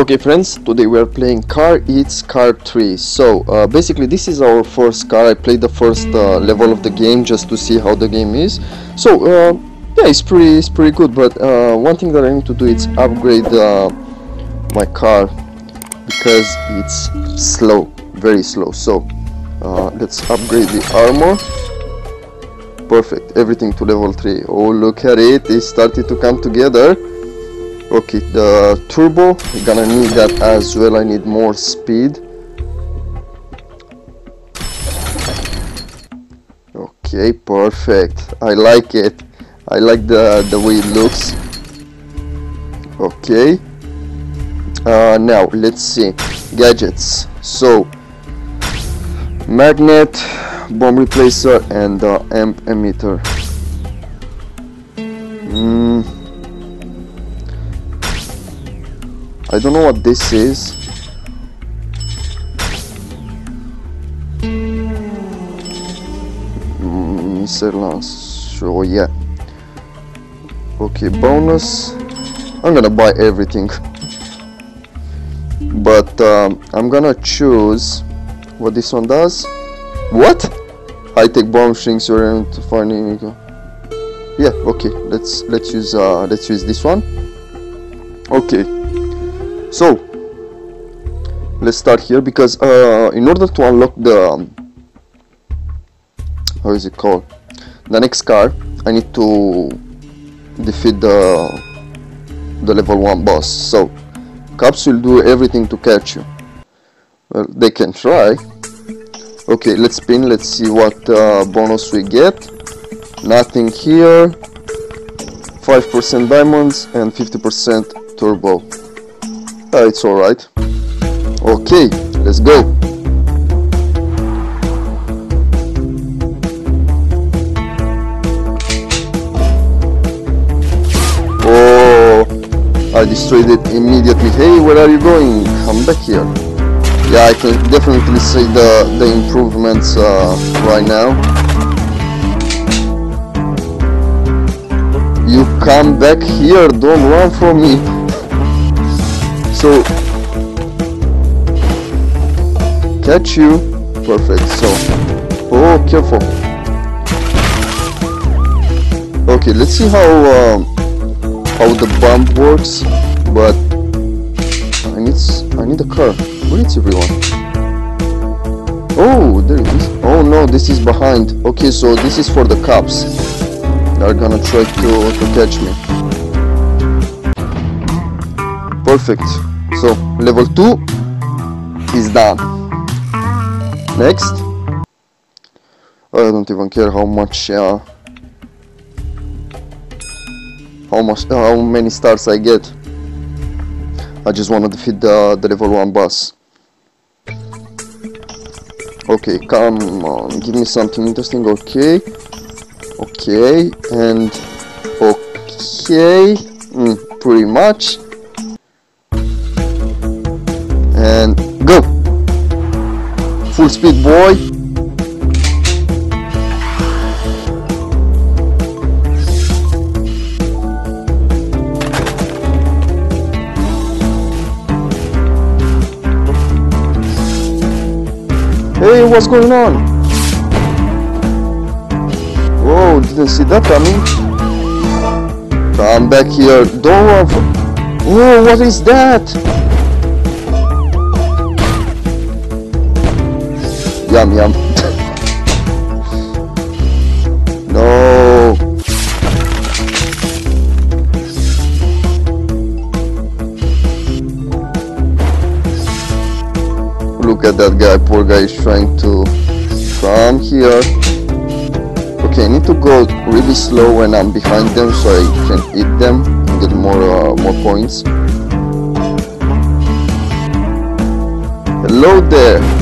Okay friends, today we are playing Car Eats Car 3. So uh, basically this is our first car. I played the first uh, level of the game just to see how the game is. So uh, yeah, it's pretty, it's pretty good. But uh, one thing that I need to do is upgrade uh, my car because it's slow, very slow. So uh, let's upgrade the armor. Perfect, everything to level 3. Oh look at it, it started to come together okay the turbo I'm gonna need that as well. I need more speed. Okay perfect. I like it. I like the the way it looks. Okay. Uh, now let's see. Gadgets. So magnet bomb replacer and uh, EMP emitter. Mm. I don't know what this is. Mr. Lance, sure, yeah. Okay, bonus. I'm gonna buy everything. But um, I'm gonna choose what this one does. What? I take bomb shrinks your to find Yeah, okay. Let's let's use uh let's use this one. Okay so let's start here because uh, in order to unlock the um, how is it called? The next car I need to defeat the the level 1 boss. So cops will do everything to catch you. Well they can try. Okay let's spin. Let's see what uh, bonus we get. Nothing here. 5% diamonds and 50% turbo uh, it's alright. Okay, let's go. Oh, I destroyed it immediately. Hey, where are you going? Come back here. Yeah, I can definitely see the, the improvements uh, right now. You come back here, don't run from me so catch you perfect so oh careful. Okay let's see how um, how the bomb works but I need I need a car. Where is everyone? Oh there it is. Oh no this is behind. Okay so this is for the cops. They're gonna try to, to catch me. Perfect so level 2 is done. Next. I don't even care how much uh, how much uh, how many stars I get. I just want to defeat the, the level 1 boss. Okay come on. Give me something interesting. Okay. Okay and okay. Mm, pretty much speed boy. Hey what's going on? Oh, Whoa didn't see that coming come back here don't for oh what is that Yum, yum. no. Look at that guy, poor guy is trying to come here. Okay, I need to go really slow when I'm behind them so I can eat them and get more uh, more points. Hello there.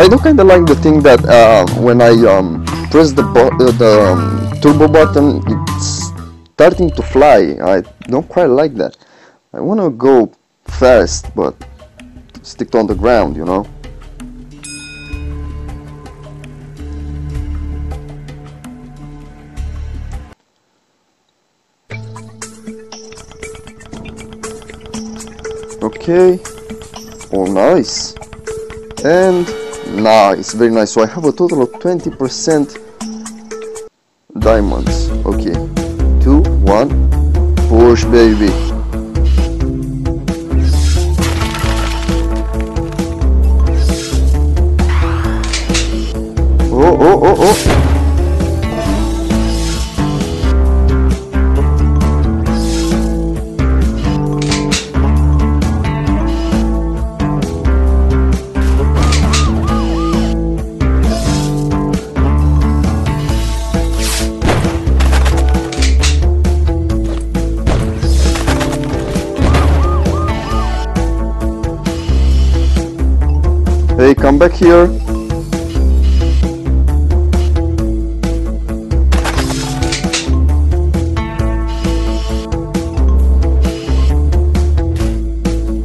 I do kind of like the thing that uh, when I um, press the, uh, the um, turbo button, it's starting to fly. I don't quite like that. I want to go fast, but stick on the ground, you know. Okay. Oh, nice. And nice, It's very nice. So I have a total of 20% diamonds. Okay. Two, one. Push, baby. Hey, come back here.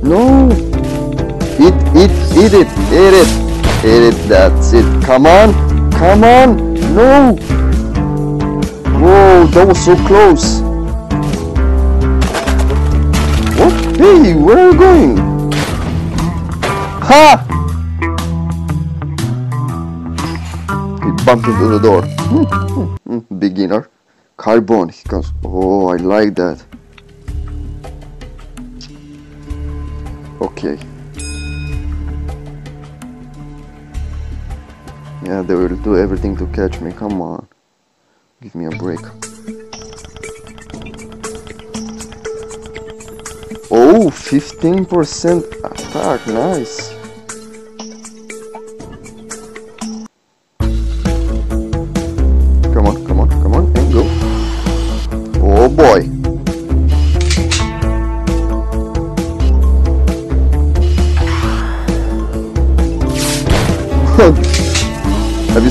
No! Eat, eat, eat it, eat it, eat it, that's it. Come on, come on, no! Whoa, that was so close. What? Hey, where are you going? Ha! He bumped into the door. Beginner. Carbon. He comes. Oh, I like that. Okay. Yeah, they will do everything to catch me. Come on. Give me a break. Oh, 15% attack. Nice.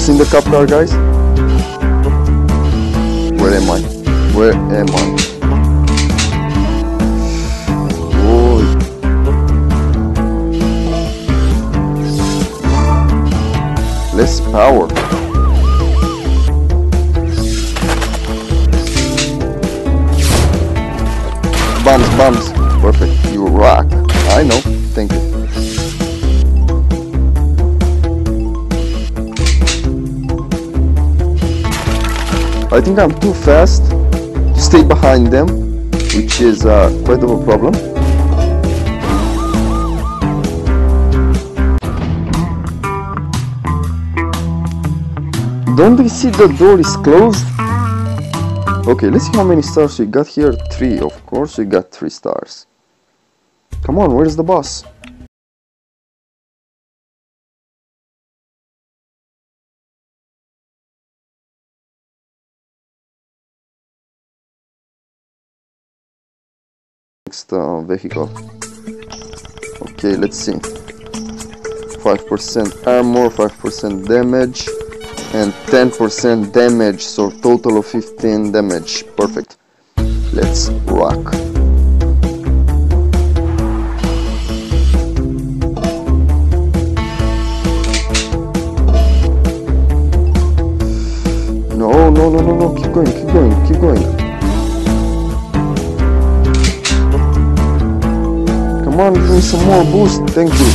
Seen the cup car, guys? Where am I? Where am I? Less power. Bums, bums. Perfect. You rock. I know. Thank you. I think I'm too fast to stay behind them, which is uh, quite of a problem. Don't we see the door is closed? Okay, let's see how many stars we got here. Three, of course, we got three stars. Come on, where's the boss? Uh, vehicle. Okay, let's see. 5% armor, 5% damage, and 10% damage, so total of 15 damage. Perfect. Let's rock. No, no, no, no, no, keep going, keep going, keep going. Come on, give me some more boost, thank you.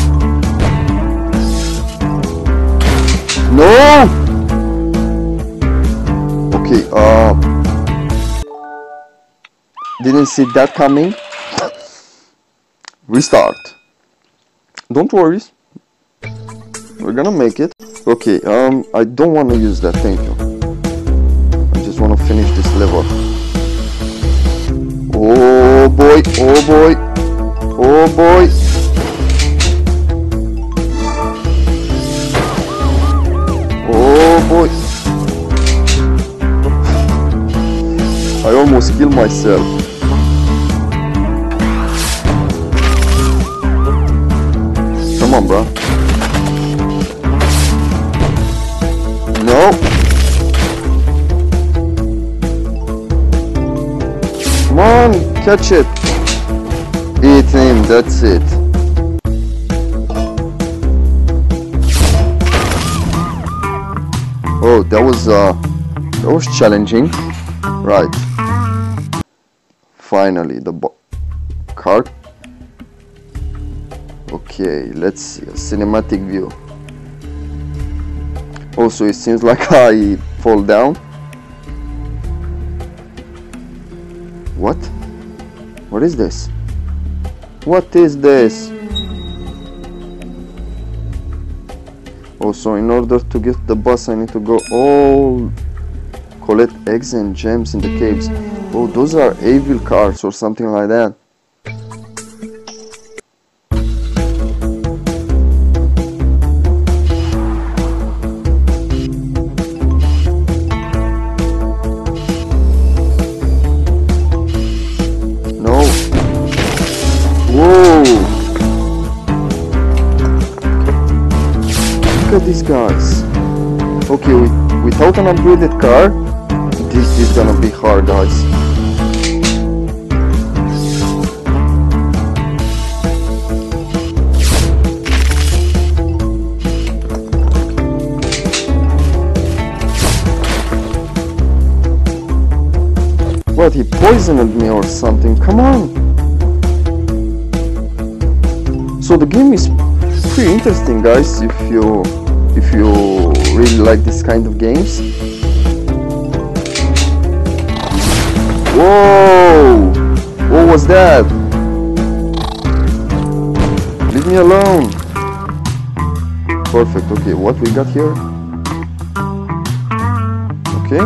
No! Okay, uh... Didn't see that coming. Restart. Don't worry. We're gonna make it. Okay, um, I don't want to use that, thank you. I just want to finish this level. Oh boy, oh boy, oh boy. Oh boy. I almost killed myself. Come on, bro. No. Come on, catch it. Eat him, that's it. Oh, that was uh that was challenging. Right. Finally the bo card. Okay, let's see a cinematic view. Also, it seems like I fall down. What? What is this? What is this? Also, in order to get the bus, I need to go all collect eggs and gems in the caves. Oh, those are evil cards or something like that. These guys. Okay, with, without an upgraded car, this is gonna be hard, guys. What, he poisoned me or something? Come on! So the game is pretty interesting, guys, if you if you really like this kind of games. Whoa! What was that? Leave me alone! Perfect, okay, what we got here? Okay.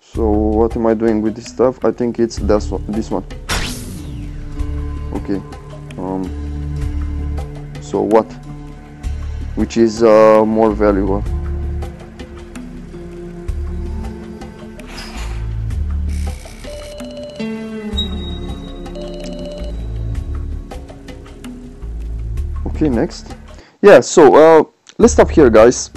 So what am I doing with this stuff? I think it's this one. This one. Okay. Um. So what? Which is uh, more valuable? Okay, next. Yeah. So uh, let's stop here, guys.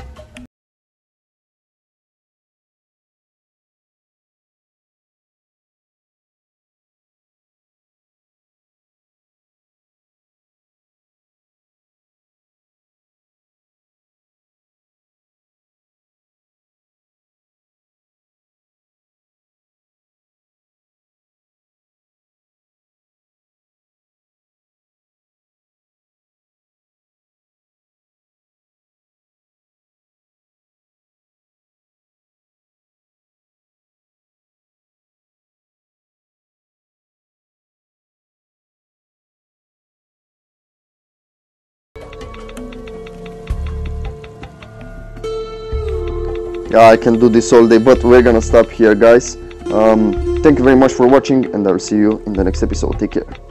I can do this all day but we're gonna stop here guys. Um, thank you very much for watching and I'll see you in the next episode. Take care